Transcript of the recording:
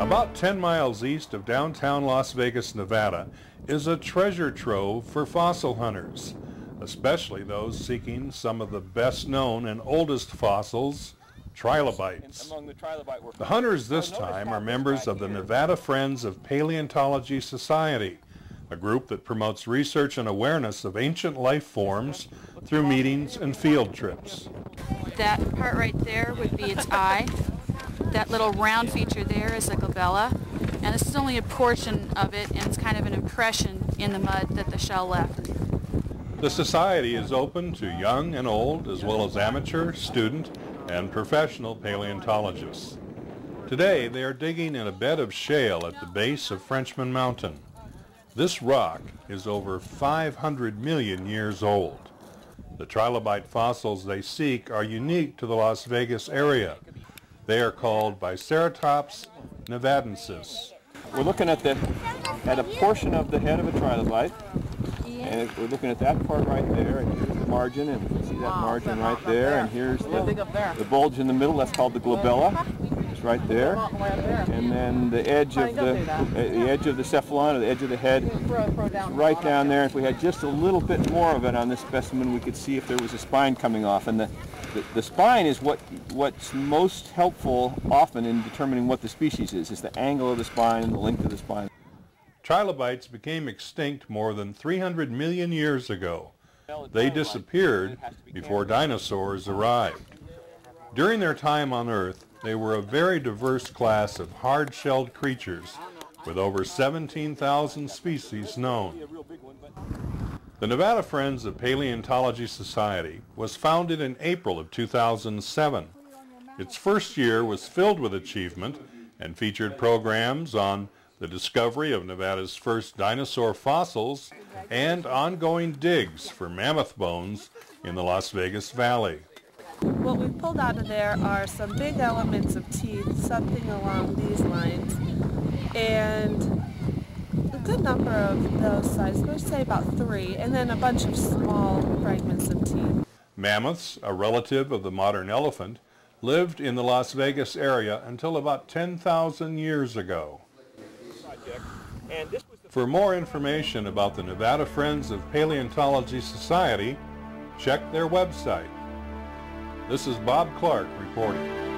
About 10 miles east of downtown Las Vegas, Nevada, is a treasure trove for fossil hunters, especially those seeking some of the best known and oldest fossils, trilobites. The hunters this time are members of the Nevada Friends of Paleontology Society, a group that promotes research and awareness of ancient life forms through meetings and field trips. That part right there would be its eye. That little round feature there is a glabella. And this is only a portion of it, and it's kind of an impression in the mud that the shell left. The society is open to young and old, as well as amateur, student, and professional paleontologists. Today, they are digging in a bed of shale at the base of Frenchman Mountain. This rock is over 500 million years old. The trilobite fossils they seek are unique to the Las Vegas area. They are called Biceratops nevadensis. We're looking at the at a portion of the head of a trilobite, and we're looking at that part right there, and here's the margin, and you can see that margin right there, and here's the, the bulge in the middle, that's called the glabella, it's right there, and then the edge of the, uh, the edge of the cephalon, or the edge of the head, is right down there. If we had just a little bit more of it on this specimen, we could see if there was a spine coming off, and the, the, the spine is what what's most helpful often in determining what the species is, is the angle of the spine and the length of the spine. Trilobites became extinct more than 300 million years ago. They disappeared before dinosaurs arrived. During their time on Earth, they were a very diverse class of hard-shelled creatures with over 17,000 species known. The Nevada Friends of Paleontology Society was founded in April of 2007. Its first year was filled with achievement and featured programs on the discovery of Nevada's first dinosaur fossils, and ongoing digs for mammoth bones in the Las Vegas Valley. What we've pulled out of there are some big elements of teeth, something along these lines, and a good number of those sizes, let's say about three, and then a bunch of small fragments of teeth. Mammoths, a relative of the modern elephant, lived in the Las Vegas area until about 10,000 years ago. For more information about the Nevada Friends of Paleontology Society, check their website. This is Bob Clark reporting.